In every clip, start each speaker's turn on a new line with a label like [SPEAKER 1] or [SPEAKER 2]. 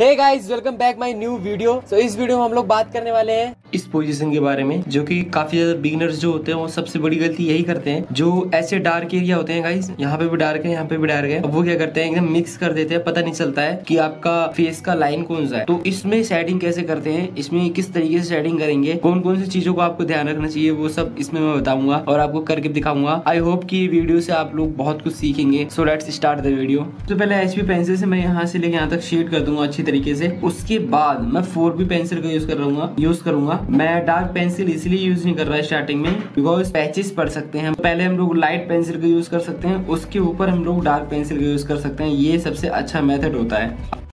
[SPEAKER 1] Hey guys welcome back my new video so इस video में हम लोग बात करने वाले हैं
[SPEAKER 2] इस पोजीशन के बारे में, जो कि काफ़ी ज़्यादा बिगनर्स जो होते हैं, वो सबसे बड़ी गलती यही करते हैं। जो ऐसे डार्क एरिया होते हैं गाइस यहाँ पे भी डार्क है, यहाँ पे भी डार्क है। वो क्या करते हैं, एकदम मिक्स कर देते हैं। पता नहीं चलता है कि आपका फेस का लाइन कौन सा है। तो इसमें शेडिंग कैसे करते हैं, इसमें किस तरीके से शेडिंग करेंगे कौन कौन सी चीज़ों को आपको ध्यान रखना चाहिए, वो सब इसमें मैं बताऊँगा और आपको करके दिखाऊँगा। आई होप की वीडियो से आप लोग बहुत कुछ सीखेंगे। So let's start the video तो पहले एच पेंसिल से मैं यहाँ से लेके यहाँ तक शेड कर दूँगा अच्छी तरीके से। उसके बाद मैं फोर पेंसिल का यूज़ कर रहा यूज़ करूँगा। मैं डार्क पेंसिल इसलिए यूज़ नहीं कर रहा स्टार्टिंग में बिकॉज़ पैचेस पड़ सकते हैं। पहले हम लोग लाइट पेंसिल का यूज़ कर सकते हैं, उसके ऊपर हम लोग डार्क पेंसिल का यूज़ कर सकते हैं। ये सबसे अच्छा मेथड होता है।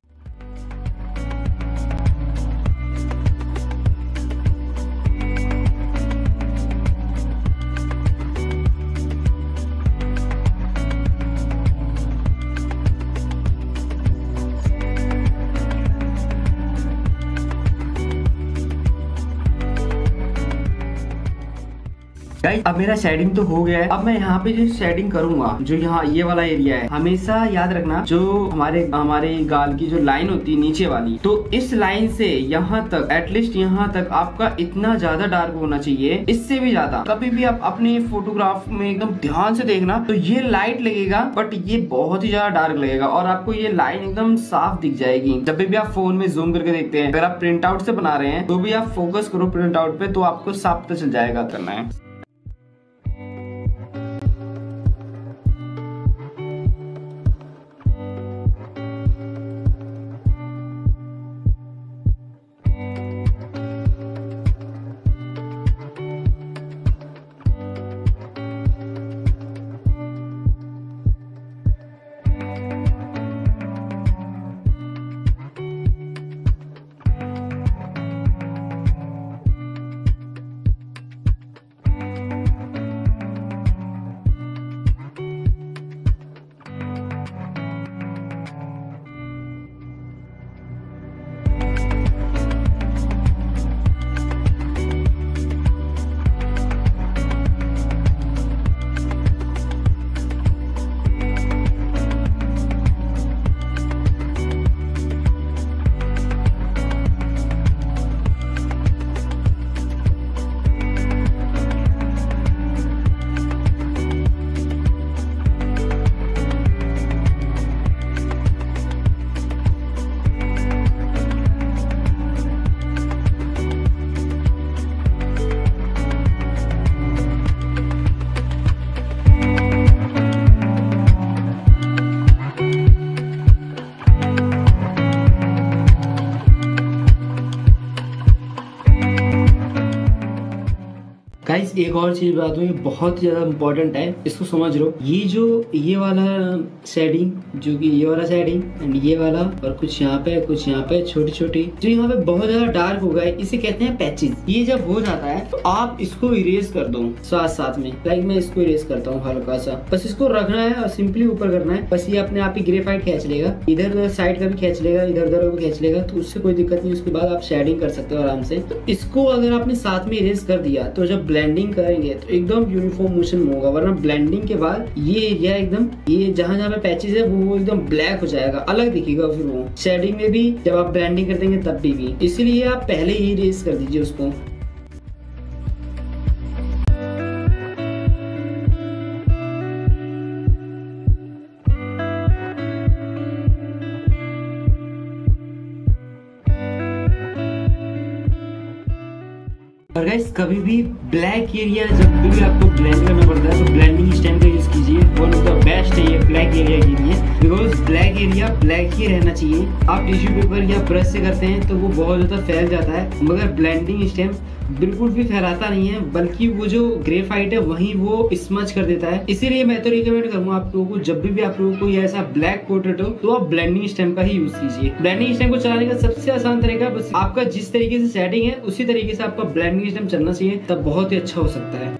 [SPEAKER 2] गाइस अब मेरा शेडिंग तो हो गया है। अब मैं यहाँ पे जो शेडिंग करूँगा, जो यहाँ ये वाला एरिया है, हमेशा याद रखना, जो हमारे हमारे गाल की जो लाइन होती है नीचे वाली तो इस लाइन से यहाँ तक एटलीस्ट यहाँ तक आपका इतना ज़्यादा डार्क होना चाहिए, इससे भी ज़्यादा। कभी भी आप अपने फोटोग्राफ में एकदम ध्यान से देखना तो ये लाइट लगेगा बट ये बहुत ही ज़्यादा डार्क लगेगा, और आपको ये लाइन एकदम साफ़ दिख जाएगी। जब भी आप फ़ोन में जूम करके देखते हैं, अगर आप प्रिंट आउट से बना रहे हैं तो भी आप फोकस करो प्रिंट आउट पे तो आपको साफ़ पता चल जाएगा करना है। एक और चीज़ बता दूँ ये बहुत ज़्यादा इंपॉर्टेंट है, इसको समझ लो। ये जो, ये वाला शेडिंग जो कि ये वाला शेडिंग एंड ये वाला, और कुछ यहाँ पे, कुछ यहाँ पे छोटी छोटी जो यहाँ पे बहुत ज़्यादा डार्क हो गया इसे कहते हैं पैचेस ये जब हो जाता है तो आप इसको इरेज कर दो, साथ साथ में। लाइक मैं इसको इरेज करता हूँ हल्का सा। बस इसको रखना है और सिंपली ऊपर करना है। बस ये अपने आप ही ग्रेफाइट खेच लेगा। इधर उधर साइड का भी खेच लेगा, इधर उधर भी खेच लेगा तो उससे कोई दिक्कत नहीं, उसके बाद आप शेडिंग कर सकते हो आराम से। तो इसको अगर आपने साथ में इरेज कर दिया तो जब ब्लेंडिंग करेंगे तो एकदम यूनिफॉर्म मोशन होगा। वरना ब्लेंडिंग के बाद ये एरिया एकदम ये जहाँ जहाँ पे पैचेज है वो एकदम ब्लैक हो जाएगा। अलग दिखेगा फिर वो। शेडिंग में भी जब आप ब्लेंडिंग कर देंगे तब भी, भी। इसलिए आप पहले ही रेस कर दीजिए उसको। और गाइस कभी भी ब्लैक एरिया जब भी आपको ब्लैंड करना पड़ता है तो ब्लैंडिंग स्टैंड का यूज़ कीजिए। वन ऑफ़ द बेस्ट है ये ब्लैक एरिया के लिए। बिकॉज़ ब्लैक एरिया ब्लैक ही रहना चाहिए। आप टिश्यू पेपर या ब्रश से करते हैं तो वो बहुत ज़्यादा फैल जाता है। मगर ब्लैंडिंग स्टैम्प बिल्कुल भी फहराता नहीं है बल्कि वो जो ग्रेफाइट है वही वो स्मच कर देता है। इसीलिए मैं तो रिकमेंड करूँगा आप लोगों को जब भी, भी आप लोगों को ऐसा ब्लैक पोर्ट्रेट हो तो आप ब्लेंडिंग स्टैम्प का ही यूज़ कीजिए। ब्लेंडिंग स्टैम्प को चलाने का सबसे आसान तरीका बस आपका जिस तरीके से सेटिंग है उसी तरीके से आपका ब्लेंडिंग स्टैम्प चलना चाहिए तब बहुत ही अच्छा हो सकता है।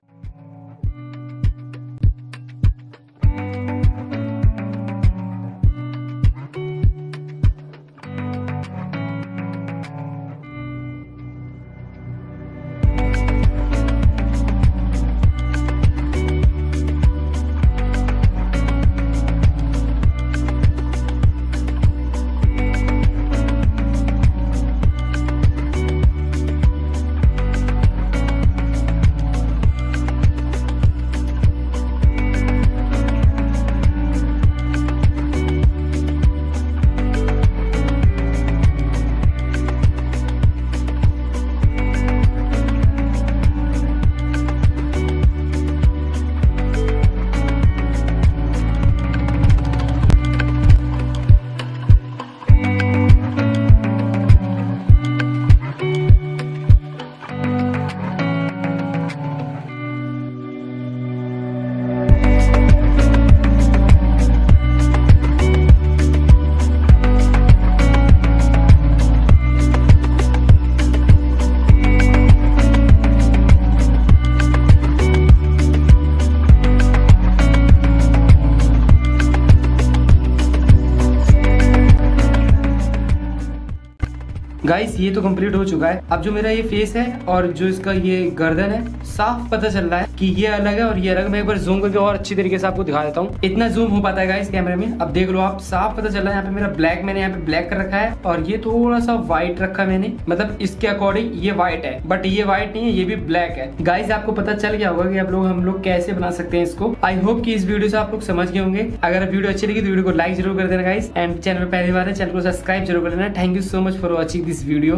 [SPEAKER 2] गाइस ये तो कंप्लीट हो चुका है। अब जो मेरा ये फेस है और जो इसका ये गर्दन है, साफ़ पता चल रहा है कि ये अलग है और ये अलग। मैं एक बार जूम करके और अच्छी तरीके से आपको दिखा देता हूँ। इतना जूम हो पाता है गाइस कैमरे में। अब देख लो आप, साफ़ पता चल रहा है। यहाँ पे मेरा ब्लैक मैंने यहाँ पे ब्लैक कर रखा है और ये थोड़ा सा व्हाइट रखा है मैंने। मतलब इसके अकॉर्डिंग ये व्हाइट है बट ये व्हाइट नहीं है, ये भी ब्लैक है। गाइस आपको पता चल गया होगा कि आप लोग, हम लोग कैसे बना सकते हैं इसको। आई होप की इस वीडियो से आप लोग समझ गए होंगे। अगर वीडियो अच्छी लगी तो वीडियो को लाइक ज़रूर कर देना गाइस एंड चैनल पर पहली बार है चैनल को सब्सक्राइब ज़रूर कर देना thank you so much for watching this video